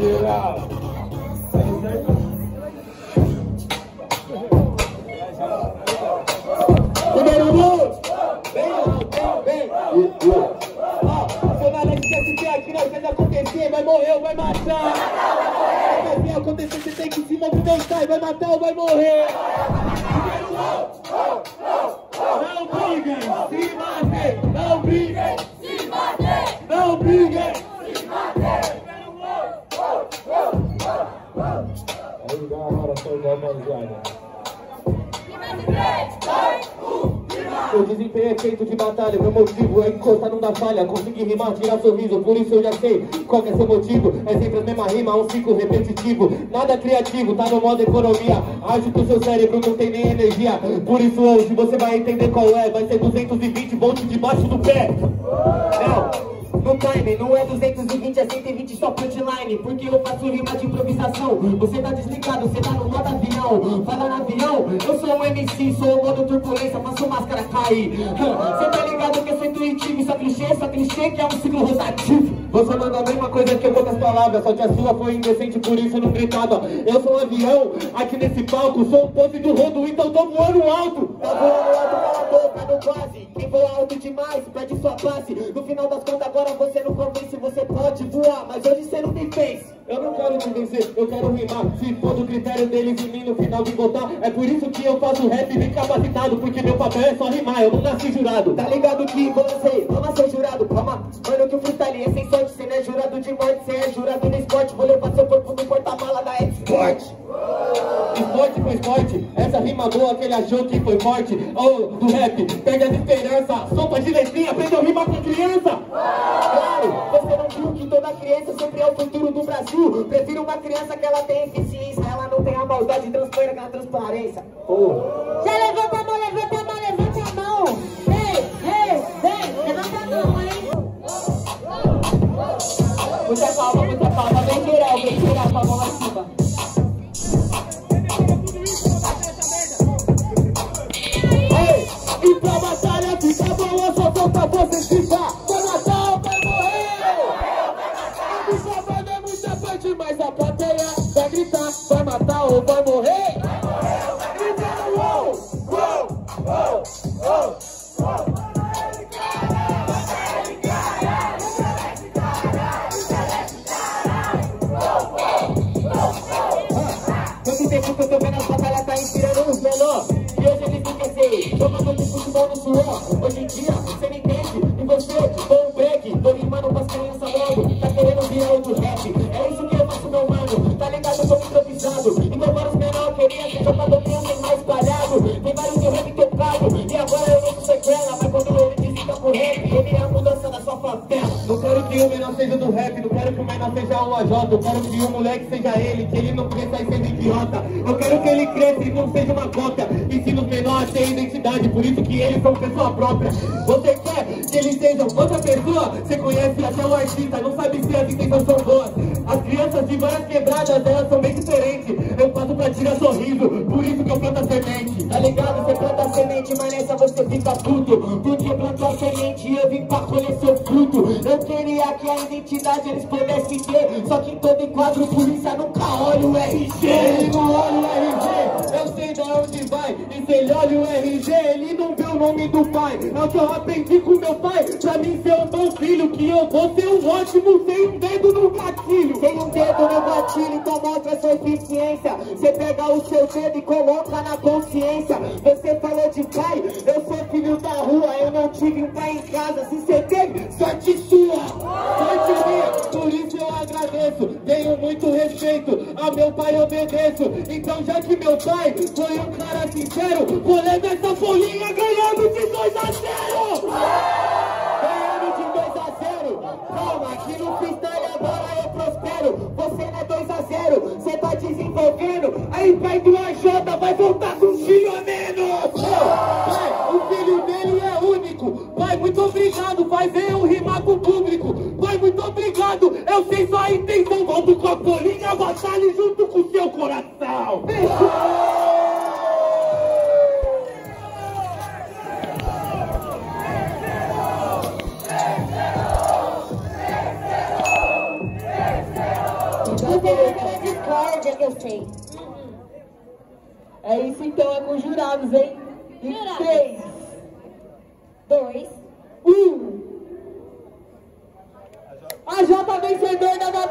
Ó, você vai vai vai morrer ou vai matar! Vai vir acontecer, você tem que se movimentar e vai matar ou vai morrer! Aí, galera, sou rapaziada. Meu desempenho é feito de batalha, meu motivo é encostar, não dá falha Conseguir rimar, tirar sorriso, por isso eu já sei Qual que é seu motivo, é sempre a mesma rima Um ciclo repetitivo, nada criativo Tá no modo economia, age que o seu cérebro não tem nem energia. Por isso hoje você vai entender qual é Vai ser 220 volts debaixo do pé. Não no time Não é 220, é 120 só punchline Porque eu faço rima de improvisação. Você tá desligado, você tá no modo avião. Fala no avião, eu sou um MC Sou o modo turbulência, faço máscara cair. Você tá ligado que eu sou intuitivo Só clichê, só clichê que é um ciclo rotativo. Você manda a mesma coisa que eu com as palavras Só que a sua foi indecente, por isso não gritava. Eu sou um avião, aqui nesse palco Sou um pose do rodo, então tô voando alto. Tá voando alto, cala a boca, não quase Quem voa alto demais, perde sua passe No final das contas agora você não convence, você pode voar, mas hoje você não me fez. Eu não quero te vencer, eu quero rimar. Se for do critério deles e mim no final de votar, é por isso que eu faço rap bem capacitado, porque meu papel é só rimar, eu não nasci jurado. Tá ligado que você, vamos ser jurado, calma. Mano, que o freestyle é sem sorte, você não é jurado de morte, você é jurado no esporte. Vou levar seu corpo no porta-mala da Export. Esporte com esporte, essa rima boa que ele achou que foi forte. Oh, do rap, perde a esperança. Sopa de letrinha, aprende a rimar com criança. Claro, você não viu que toda criança sempre é o futuro do Brasil. Prefiro uma criança que ela tem eficiência, ela não tem a maldade transparente aquela transparência. Oh. Já levanta a mão, levanta vai gritar. Vai matar ou vai morrer? Então, uou, uou, uou, uou, que eu vendo as batalhas tá inspirando os menor E hoje eles esquecem, jogando de futebol no suor Hoje em dia, você não entende, e você, com um break Tô rimando as crianças logo, tá querendo virar outro rap que tem mais espalhado Tem vários que rap tocado, e agora eu não sou sequela Mas quando ele desliga pro rap, ele é a mudança da sua favela. Não quero que o menor seja do rap, não quero que o menor seja um AJ Eu quero que o moleque seja ele, que ele não cresça sendo idiota. Eu quero que ele cresça e não seja uma cópia. Ensina os menores a ter identidade, por isso que eles são pessoa própria. Você quer que eles sejam outra pessoa? Você conhece até o artista, não sabe se as intenções são boas. As crianças de várias quebradas, elas são bem diferentes Tirar sorriso, por isso que eu planto a semente. Tá ligado? Você planta a semente, mas nessa você fica puto Porque plantou a semente eu vim pra colher seu fruto. Eu queria que a identidade eles pudessem ter. Só que em todo enquadro polícia nunca olha o RG Ele não olha o RG, eu sei de onde vai E se ele olha o RG, ele não nome do pai que eu aprendi com meu pai Pra mim ser um bom filho Que eu vou ser um ótimo sem um dedo no gatilho Tem um dedo no gatilho, então mostra sua eficiência. Você pega o seu dedo e coloca na consciência. Você falou de pai, eu sou filho da rua, eu não tive um pai em casa. Se você teve, sorte sua, tenho muito respeito. A meu pai obedeço. Então, já que meu pai foi um cara sincero, vou levar essa folhinha ganhando de 2 a 0. Ganhando de 2 a 0. Calma, que no freestyle agora eu prospero. Você não é 2 a 0, você tá desenvolvendo. Aí pai do AJ vai voltar com um filho a menos. Pai, o filho dele é único. Pai, muito obrigado. Vai ver eu rimar com o público. Pai, muito obrigado. Eu sei sua intenção sua política batalha junto com o seu coração. misericórdia que eu sei. É isso então, é com jurados, hein? Em jurados. três, dois, um. A Jota vencedora da